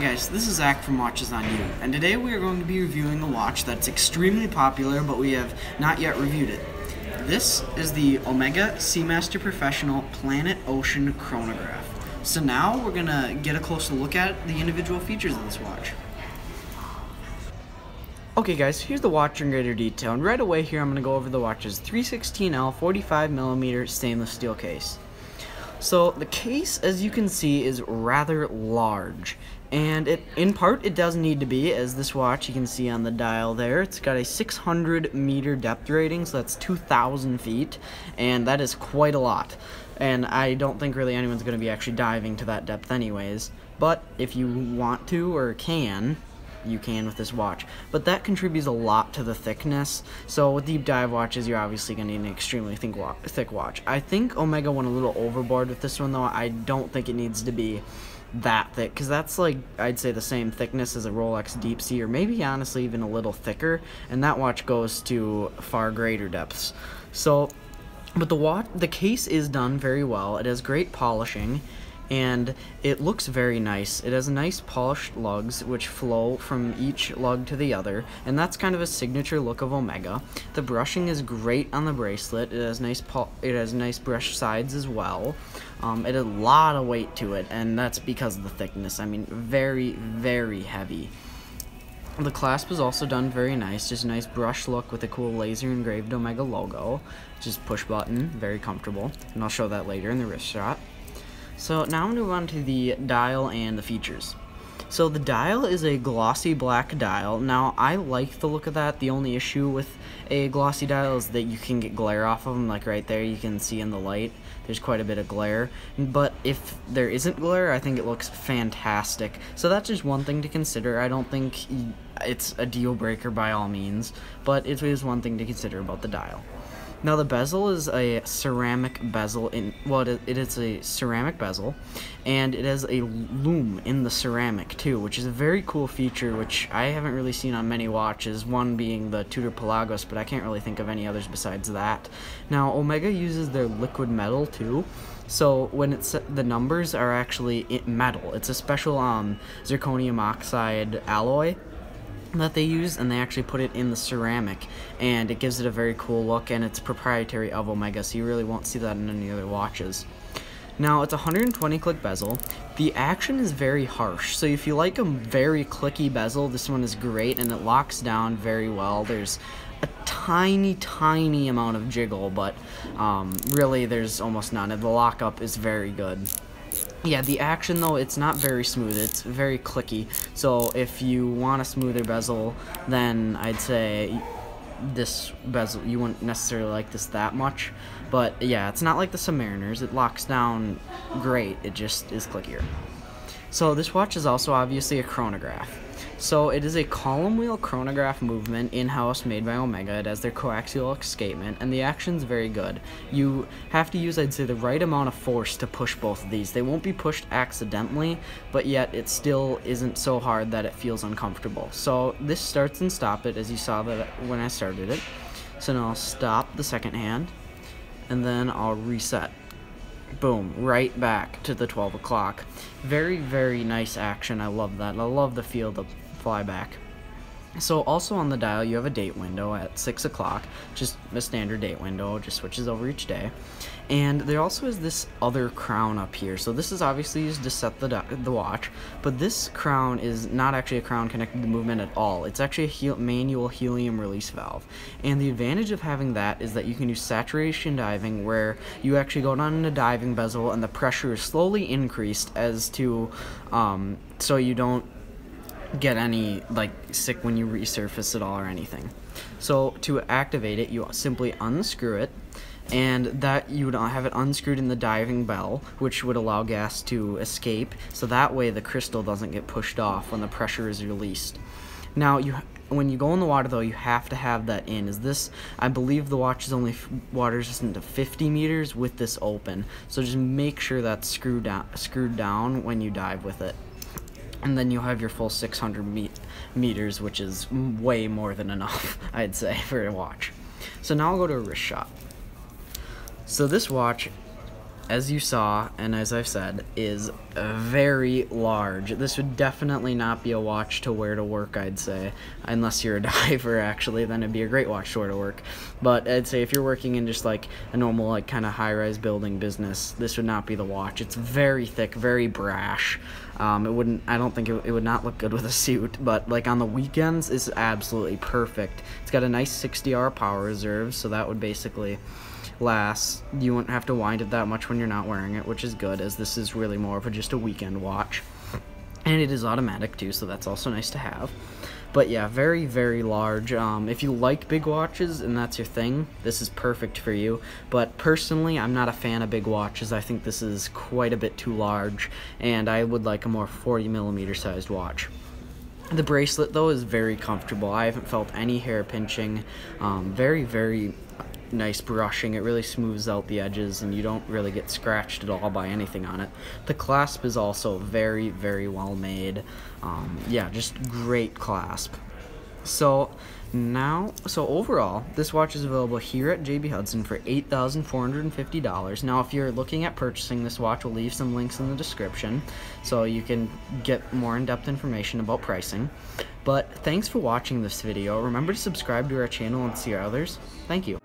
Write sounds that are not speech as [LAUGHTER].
guys, this is Zach from Watches on You, and today we are going to be reviewing a watch that's extremely popular, but we have not yet reviewed it. This is the Omega Seamaster Professional Planet Ocean Chronograph. So now we're gonna get a closer look at the individual features of this watch. Okay guys, here's the watch in greater detail, and right away here I'm gonna go over the watch's 316L 45mm stainless steel case. So the case, as you can see, is rather large. And it, in part, it does need to be, as this watch you can see on the dial there. It's got a 600 meter depth rating, so that's 2,000 feet, and that is quite a lot. And I don't think really anyone's going to be actually diving to that depth anyways. But if you want to or can, you can with this watch. But that contributes a lot to the thickness. So with deep dive watches, you're obviously going to need an extremely thick, thick watch. I think Omega went a little overboard with this one, though. I don't think it needs to be that thick because that's like I'd say the same thickness as a Rolex Deep Sea or maybe honestly even a little thicker and that watch goes to far greater depths so but the watch the case is done very well it has great polishing and it looks very nice. It has nice polished lugs which flow from each lug to the other, and that's kind of a signature look of Omega. The brushing is great on the bracelet. It has nice it has nice brush sides as well. Um, it has a lot of weight to it, and that's because of the thickness. I mean, very, very heavy. The clasp is also done very nice, just a nice brush look with a cool laser engraved Omega logo. Just push button, very comfortable, and I'll show that later in the wrist shot. So now I'm going to move on to the dial and the features. So the dial is a glossy black dial. Now I like the look of that. The only issue with a glossy dial is that you can get glare off of them. Like right there you can see in the light there's quite a bit of glare. But if there isn't glare I think it looks fantastic. So that's just one thing to consider. I don't think it's a deal breaker by all means. But it is one thing to consider about the dial. Now the bezel is a ceramic bezel in well it is a ceramic bezel and it has a lume in the ceramic too which is a very cool feature which I haven't really seen on many watches one being the Tudor Pelagos but I can't really think of any others besides that. Now Omega uses their liquid metal too so when it's the numbers are actually metal it's a special um, zirconium oxide alloy that they use and they actually put it in the ceramic and it gives it a very cool look and it's proprietary of Omega so you really won't see that in any other watches. Now it's 120 click bezel. The action is very harsh so if you like a very clicky bezel this one is great and it locks down very well. There's a tiny tiny amount of jiggle but um, really there's almost none. and The lockup is very good. Yeah, the action though, it's not very smooth. It's very clicky. So if you want a smoother bezel, then I'd say this bezel, you wouldn't necessarily like this that much. But yeah, it's not like the Submariners. It locks down great. It just is clickier. So this watch is also obviously a chronograph. So it is a column wheel chronograph movement in-house made by Omega. It has their coaxial escapement, and the action's very good. You have to use, I'd say, the right amount of force to push both of these. They won't be pushed accidentally, but yet it still isn't so hard that it feels uncomfortable. So this starts and stop it, as you saw that when I started it. So now I'll stop the second hand, and then I'll reset boom, right back to the 12 o'clock. Very, very nice action. I love that. I love the feel of the flyback. So also on the dial you have a date window at 6 o'clock, just a standard date window, just switches over each day. And there also is this other crown up here. So this is obviously used to set the, the watch, but this crown is not actually a crown connected to the movement at all. It's actually a manual helium release valve. And the advantage of having that is that you can do saturation diving where you actually go down in a diving bezel and the pressure is slowly increased as to, um, so you don't get any like sick when you resurface at all or anything. So to activate it, you simply unscrew it, and that you would have it unscrewed in the diving bell, which would allow gas to escape. So that way the crystal doesn't get pushed off when the pressure is released. Now you when you go in the water though you have to have that in is this I believe the watch is only water resistant to 50 meters with this open so just make sure that's screwed down screwed down when you dive with it and then you'll have your full 600 me meters, which is way more than enough, [LAUGHS] I'd say, for a watch. So now I'll go to a wrist shot. So this watch as you saw, and as I've said, is very large. This would definitely not be a watch to wear to work, I'd say. Unless you're a [LAUGHS] diver, actually, then it'd be a great watch to wear to work. But I'd say if you're working in just like a normal, like kind of high rise building business, this would not be the watch. It's very thick, very brash. Um, it wouldn't, I don't think it, it would not look good with a suit, but like on the weekends, it's absolutely perfect. It's got a nice 60 hour power reserve, so that would basically lasts. You won't have to wind it that much when you're not wearing it, which is good, as this is really more of a, just a weekend watch. And it is automatic too, so that's also nice to have. But yeah, very, very large. Um, if you like big watches and that's your thing, this is perfect for you. But personally, I'm not a fan of big watches. I think this is quite a bit too large, and I would like a more 40 millimeter sized watch. The bracelet, though, is very comfortable. I haven't felt any hair pinching. Um, very, very nice brushing. It really smooths out the edges and you don't really get scratched at all by anything on it. The clasp is also very, very well made. Um, yeah, just great clasp. So now, so overall, this watch is available here at JB Hudson for $8,450. Now, if you're looking at purchasing this watch, we'll leave some links in the description so you can get more in-depth information about pricing. But thanks for watching this video. Remember to subscribe to our channel and see our others. Thank you.